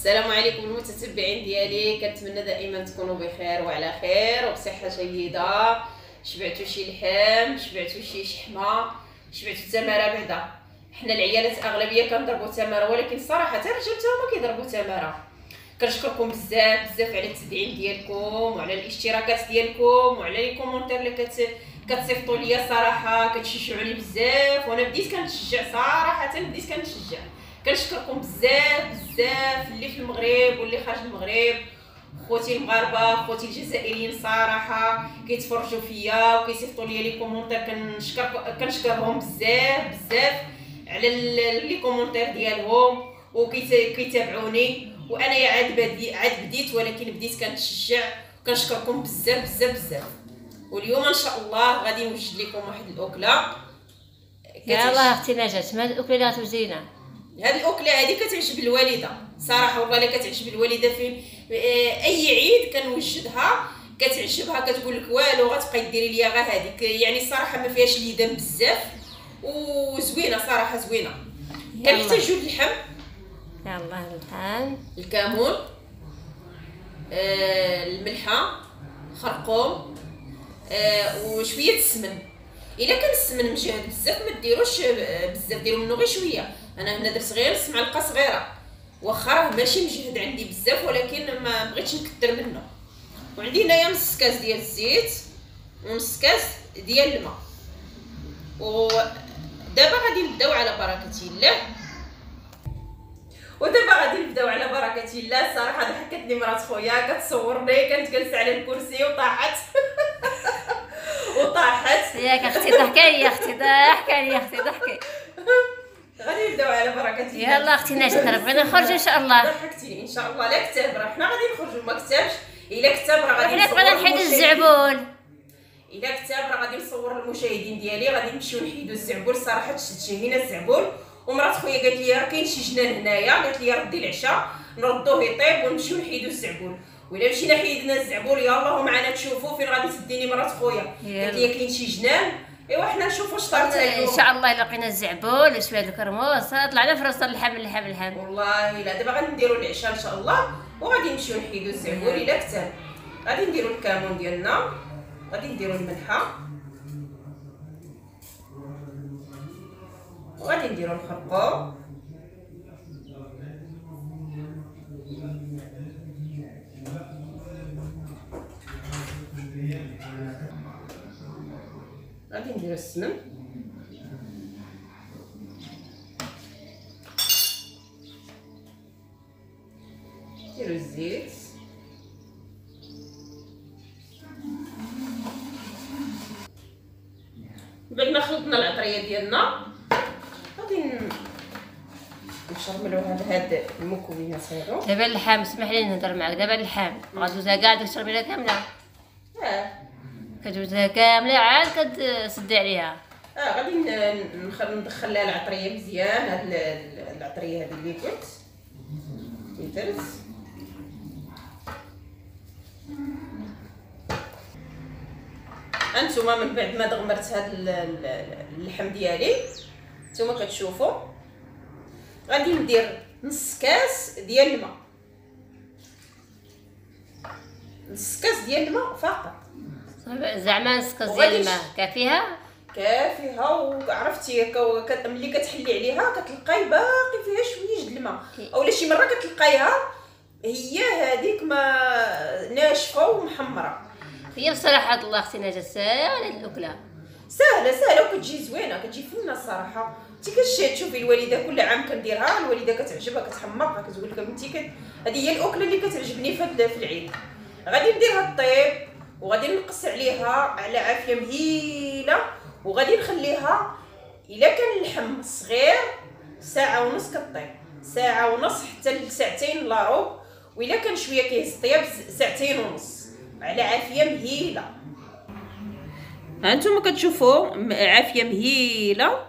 السلام عليكم. المتتبعين ديالي. كنتمنى دائما تكونوا بخير وعلى خير وبصحة جيدة. شبعتوا شي لحم شبعتوا شي شحمة شبعتوا التماره بعدا. حنا العيالات أغلبية كنضربوا تمارة ولكن صراحة حتى الرجال هما كيضربوا تمارة. كنشكركم بزاف بزاف على التدعيم ديالكم وعلى الاشتراكات ديالكم وعلى les commentaires اللي كت كتصيفطوا ليا صراحة. كتشجعوني بزاف وأنا بديت كنتشجع صراحة بديت كنتشجع. كنشكركم بزاف بزاف اللي في المغرب واللي خارج المغرب. خوتي المغاربة خوتي الجزائريين صراحة كيتفرجوا فيا وكيصيفطوا لي les commentaires كنشكر كنشكرهم بزاف بزاف على les commentaires ديالهم وكيتابعوني وأنا يا عاد بدي عاد بديت ولكن بديت كنتشجع. كنشكركم بزاف بزاف بزاف. واليوم إن شاء الله غادي نوجد لكم واحد الأكلة. يلاه أختي نجات ما الأكلة اللي غتوزينا؟ هاد الأكلة هادي كتعجب الوالدة. صراحة والله لا كتعجب الوالدة فين آه، أي عيد كنوجدها كتعجبها كتقول لك والو غتبقاي ديري ليا غير هذيك. يعني الصراحه ما فيهاش ليدان بزاف وزوينة صراحة زوينة. كنحتاجو اللحم. يلا اللحم. الكمون. آه الملحة. خرقوم. آه وشوية السمن إلا كان السمن مجهد بزاف ما ديروش آه، بزاف ديروا منه غير شوية. أنا هنا درت غير نص معلقه صغيرة. واخا راه ماشي مجهد عندي بزاف ولكن ما بغيتش نكثر منه. وعندي هنايا نص كاس ديال الزيت ونص كاس ديال الماء. ودابا غادي نبداو على بركة الله. ودابا غادي نبداو على بركة الله. صراحة ضحكتني مرات خويا كتصورني كانت جالسة على الكرسي وطاحت وطاحت. ياك أختي ضحكي يا أختي ضحكي يا أختي ضحكي. غادي نبداو على بركة الله. يلا أختي نجات بغينا نخرج إن شاء الله. ضحكتيني إن شاء الله. لا كتاب راه حنا غادي نخرجوا ما كتابش. إلا كتاب راه غادي حنا بغينا نحيد. الزعبول إلا كتاب راه غادي نصور المشاهدين ديالي غادي نمشيو نحيدو الزعبول صراحة تشهينا الزعبول ومرات خويا قالت لي راه كاين شي جنان هنايا. قالت لي ردي العشاء. نردوه يطيب ونمشيو نحيدو الزعبول وإلا مشينا حيدنا الزعبول يلاه معنا تشوفوا فين غادي تديني مرات خويا. قالت لي كاين شي جنان؟ إيوا حنا نشوفوا اش طارت إن شاء الله إلا لقينا الزعبول شوية الكرموس طلعنا في راس اللحم اللحم اللحم والله إلا دابا غادي نديرو العشاء إن شاء الله وغادي نمشيو نحيدو الزعبول إلا كتاب غادي نديرو الكمون ديالنا غادي نديرو الملحة. وغادي نديرو الخرقوم. السمن نديرو الزيت. بعد ما خلطنا العطريه ديالنا غادي ن- نشرملو هاد هاد المكونات هادو. دابا اللحم اسمح لي نهضر معاك. دابا اللحم غدوزها كاع ديك الشربيله كاملة؟ آه. كتوزها كاملة عاد كتسدي عليها. آه غادي ندخل لها العطرية مزيان هاد ال- ال- العطرية هادي اللي اللي درت انتما من بعد ما دغمرت هاد ال- ال- اللحم ديالي نتوما كتشوفوا. غادي ندير نص كاس ديال الماء. نص كاس ديال الماء فقط. زعما وغادي ديال الماء نش- كافيها؟ كافيها وعرفتي ملي كتحلي عليها كتلقاي باقي فيها شوية د الماء. أولا شي مرة كتلقايها هي هذيك ما ناشفة ومحمرة. هي بصراحة الله أختي نجات ساهله الأكلة. سهلة سهلة وكتجي زوينة كتجي فنة الصراحه انت كتشي تشوفي الوالدة كل عام كنديرها الوالدة كتعجبها كتحمقها كتقول لك بنتي. هذه هي الأكلة اللي كتعجبني في العيد. غادي نديرها الطيب. وغادي نقص عليها على عافية مهيلة وغادي نخليها إلا كان اللحم صغير ساعة ونص كطيب. ساعة ونص حتى لساعتين الا ربع وإلا كان شوية كيهز الطياب س- ساعتين ونص على عافية مهيلة. ها أنتم كتشوفوا عافية مهيلة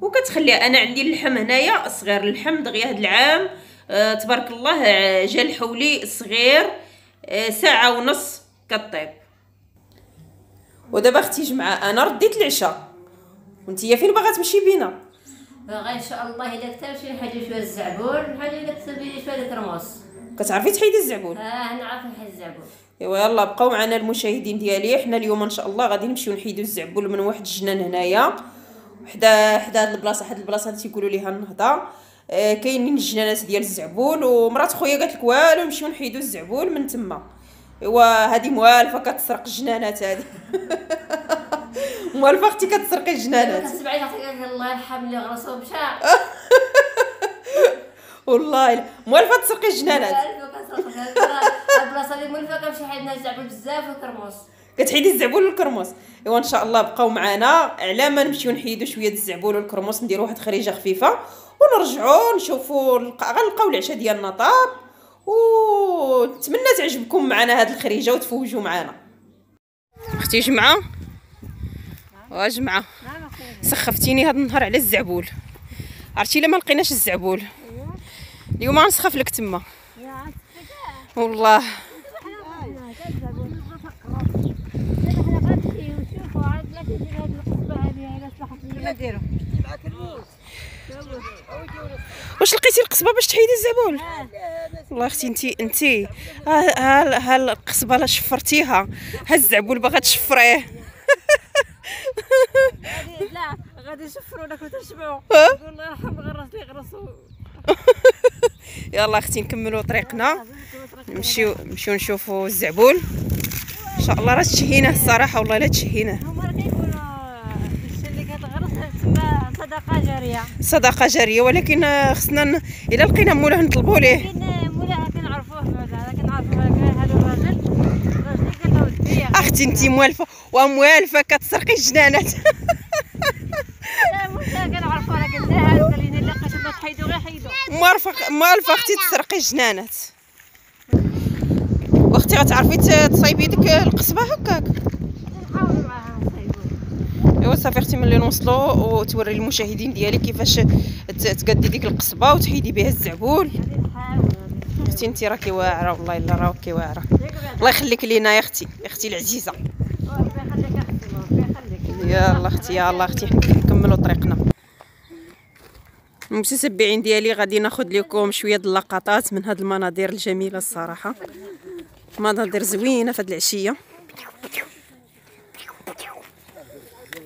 وكتخليها أنا عندي اللحم هنايا صغير. اللحم دغيا هاد العام آه تبارك الله آه، جا الحولي صغير آه ساعة ونص كطيب. ودابا أختي جمعة أنا رديت العشاء. وانتيا فين باغا تمشي بينا؟ باغا إن شاء الله إلا كتب شي حاجة شوية الزعبول حاجة إلا كتب لي شوية الكرموس كتعرفي تحيدي الزعبول آه نعرف نحيد الزعبول ايوا يلا بقاو معنا المشاهدين ديالي. حنا اليوم إن شاء الله غادي نمشيو نحيدو الزعبول من واحد الجنان هنايا. حدا حدا هاد البلاصة هاد البلاصة اللي تيقولوا ليها النهضة. آه كاينين الجنانات ديال الزعبول ومرات خويا قالت لك والو نمشيو نحيدو الزعبول من تما. ايوا هادي موالفة كتسرق الجنانات هادي. موالفة أختي كتسرقي الجنانات كتسمعي الله يرحم اللي غرسو مشى والله. موالفة تسرقي الجنانات البلاصة اللي مولفة كنمشي حيدنا الزعبول بزاف والكرموس كتحيدي الزعبول والكرموس. إيوا إن شاء الله بقاو معنا على ما نمشيو نحيدو شوية الزعبول والكرموس نديرو واحد خريجة خفيفة. ونرجعوا نشوفوا الق- غنلقاو العشاء ديالنا طاب ونتمنى تعجبكم معنا هاد الخريجة وتفوجوا معنا. أختي جمعه وا جمعه سخفتيني هاد النهار على الزعبول. عرفتي إلا ما لقيناش الزعبول؟ اليوم غنسخف لك تما. والله. واش لقيتي القصبة باش تحيدي الزعبول؟ والله أختي انتي انتي ها ها القصبه لا شفرتيها؟ ها الزعبول باغا تشفريه. لا غادي وتشبعوا. ها؟ يقول الله يرحم غرس لي غرسوا يلا أختي نكملوا طريقنا. نمشيو نمشيو نشوفوا الزعبول إن شاء الله راه تشهيناه الصراحة والله لا تشهيناه اللي صدقة جارية. صدقة جارية ولكن خصنا إلا لقينا مولاه نطلبوا ليه لكن مولاها كنعرفوه بعدا كنعرفوه هذا الراجل الراجل قال له ودي أختي انتي موالفة وموالفة كتسرقي الجنانات موالفة أختي تسرقي الجنانات واختي غتعرفي تصايبي ديك القصبة هكاك. ايوا صافي أختي ملي نوصلوا وتوري المشاهدين ديالي كيفاش تقدي ديك القصبة وتحيدي بها الزعبول أختي انت راكي واعرة والله إلا راكي واعرة. الله يخليك لينا يا أختي يا أختي العزيزة. ربي يخليك أختي يلا أختي نكملوا طريقنا. المتتبعين ديالي غادي ناخذ لكم شوية د اللقطات من هاد المناظر الجميلة الصراحة. مناظر زوينة في هاد العشية.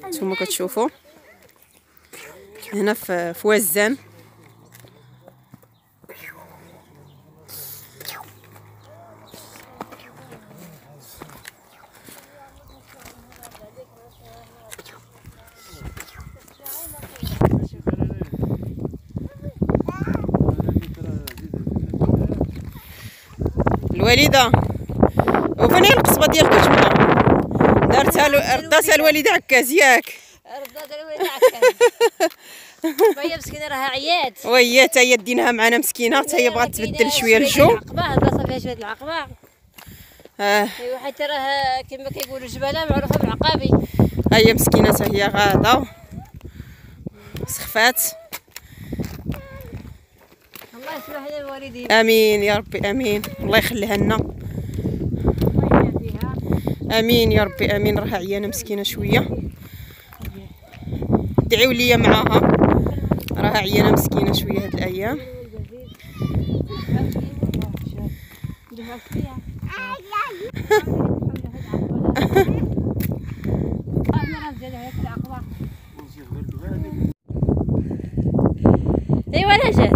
نتوما كتشوفوا. هنا في في وزان. الوالده وفين هي القصبه ديالك يا جماعة؟ دارتها رداتها الوالده عكاز ياك ردات الوالد عكاز فهي مسكينة راها وهي تا هي ديناها معنا مسكينة تا هي بغات تبدل شوية الجو. العقبة البلاصه فيها شوية العقبة. آه. ايوا حيت راه كما كيقولوا الجباله معروفة بالعقابي هي مسكينة تا هي غاده سخفات. الله آمين يا ربي آمين. الله يخليها لنا. آمين يا ربي آمين. راها عيانة مسكينة شوية. دعيو ليا معاها. راها عيانة مسكينة شوية هاد الأيام. ايوا أنا جات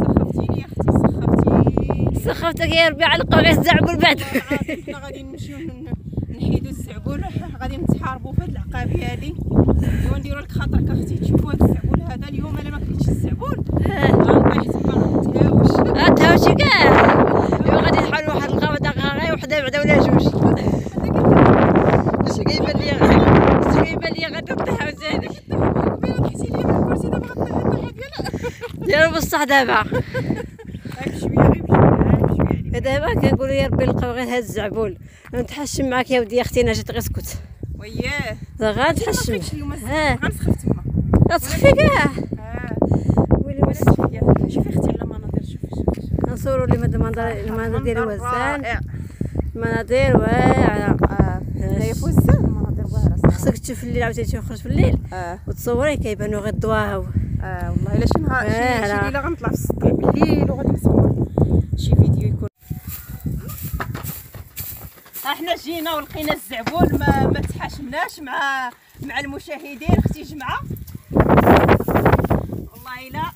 سخفتيني يا أختي سخفتي سخفتك يا ربي علقه غير الزعبل بعد حنا غادي نمشيو نحيدو الزعبول غادي نتحاربوا في هاد العقابي هادي ايوا نديرو لك خاطرك أختي تشوفوا هاد الزعبول هذا اليوم الا ما كلتش الزعبول غنطيح تما نتهاوش هاتهاوشي كاع ايوا غادي نحاولوا واحد الغابه دقيقه وحده بعدا ولا جوج اش كيبان لي اش كيبان لي غادي نطيح زيني ديالو بصح دابا دابا كنقولوا يا ربي نلقاو غير هاد الزعبول نتحشم معاك يا ودي يا أختي نجات غير اسكت وياه. غنتحشم. ها. غنسخف تما. غتخفي كاع. ويلي تخفي شوفي أختي لا مناظر شوفي نصوروا لي المناظر المناظر ديال وزان رائع. مناظر واعرة. هي في وزان المناظر واعرة. خصك تشوف الليل عاوتاني تخرج في الليل. آه. وتصوري كيبانوا غير الضواو آه والله إلا شي نهار شي- شي. ليلة غنطلع في السطح بالليل وغادي نصور إحنا جينا ولقينا الزعبول ما ما تحاشمناش مع مع المشاهدين. أختي جمعة. والله الا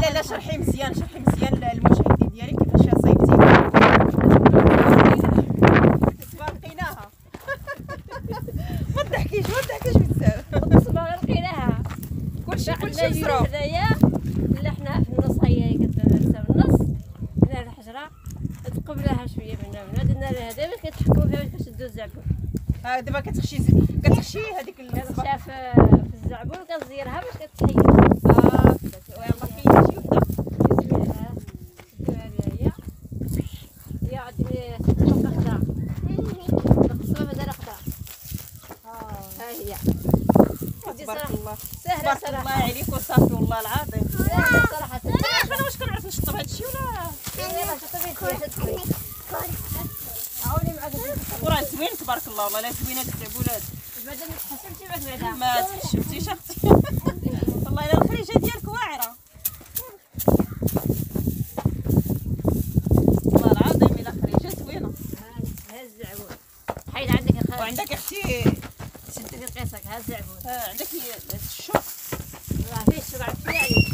لا. لا شرحي مزيان شرحي مزيان للمشاهدين ديالك كيفاش صيبتي لقيناها ما تضحكيش ما تضحكيش بزاف كلشي كلشي مصروف هنايا لا حنا في النص هي كترسم النص هنا الحجره تقبلها شوية من هنا درنا لها هذا باش كتحكموا فيها باش كتشدوا الزعبول ها دابا كتخشي كتخشي هذيك الصباح كتخشى في في كتزيرها باش كتحيد يلا كاين شي وحده كتزيرها شدوها بها هي هي عندي نقطه خضراء نقصوها مازال خضراء ها هي تبارك الله سهله تبارك الله صراحة عليك وصافي والله العظيم سهله صراحة أنا واش كنعرف نشطب هذا الشيء ولا يلا شطبي شطبي عاوني معاك وراه زوين تبارك الله والله لا زوين هاد ما تحسبتي معاك بعدا ما تحشمتيش أختي والله إلا الخريجة ديالك واعرة. والله العظيم إلا خريجة زوينة. ها الزعبول حيد عندك وعندك أختي. شد في قيسك ها الزعبول آه، عندك الشوك راه فيه سرعه يعني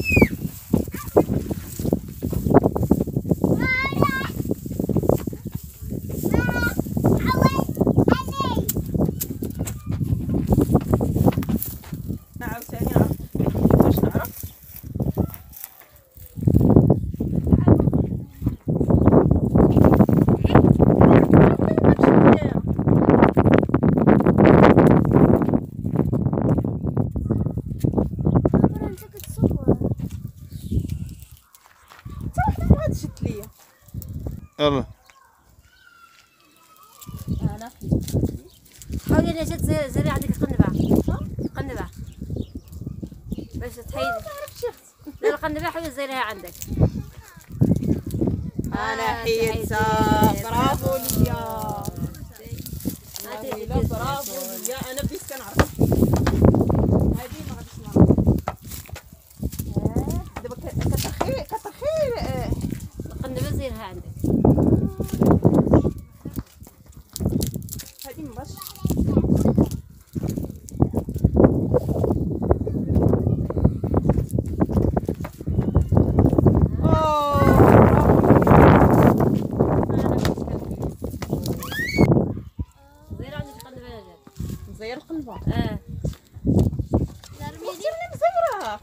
عاوتاني عرفت كيفاش نعرف ما تشد ليا يلا. حاولي انك تزرع زرع عندك القنبه القنبه باش تحيد لا القنبه حاولي تزرعها عندك. أنا آه، حيدتها. برافو ليا. إلا برافو ليا. أنا بديت كنعرف هادي ما غاديش نعرف دابا ك- كترخي كترخي آه، القنبه زيرها عندك هادي مباش زيرها عندك القنبه يا جاد مزير القنبه آه أختي ملي مزيره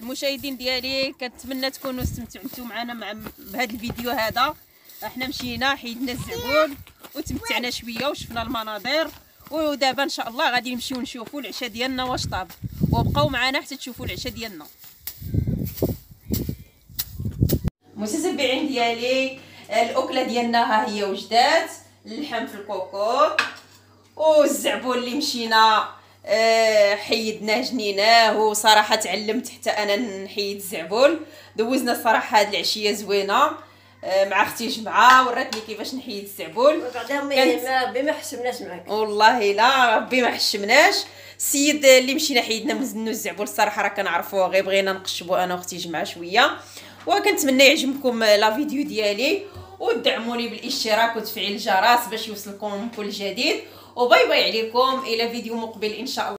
المشاهدين ديالي كنتمنى تكونوا استمتعتوا معنا مع بهذا الفيديو هذا. إحنا مشينا حيدنا الزعبول وتمتعنا شوية وشفنا المناظر. ودابا إن شاء الله غادي نمشيو نشوفوا العشاء ديالنا واش طاب وبقاو معنا حتى تشوفوا العشاء ديالنا. متتبعين ديالي الأكلة ديالنا ها هي وجدات اللحم في الكوكوط والزعبول اللي مشينا آه، حيدناه جنيناه وصراحة تعلمت حتى أنا نحيد الزعبول دوزنا الصراحة هاد العشية زوينة. مع أختي جمعة وراتني كيفاش نحيد الزعبول وبعدا كانت- ما بما حشمناش معاك. والله لا ربي ما حشمناش. السيد اللي مشينا حيدنا مزنو الزعبول الصراحة راه كنعرفوه غير بغينا نقشبو أنا وأختي جمعة شوية. وكنتمنى يعجبكم لا فيديو ديالي. ودعموني بالاشتراك وتفعيل الجرس باش يوصلكم كل جديد. وباي باي عليكم. إلى فيديو مقبل إن شاء الله.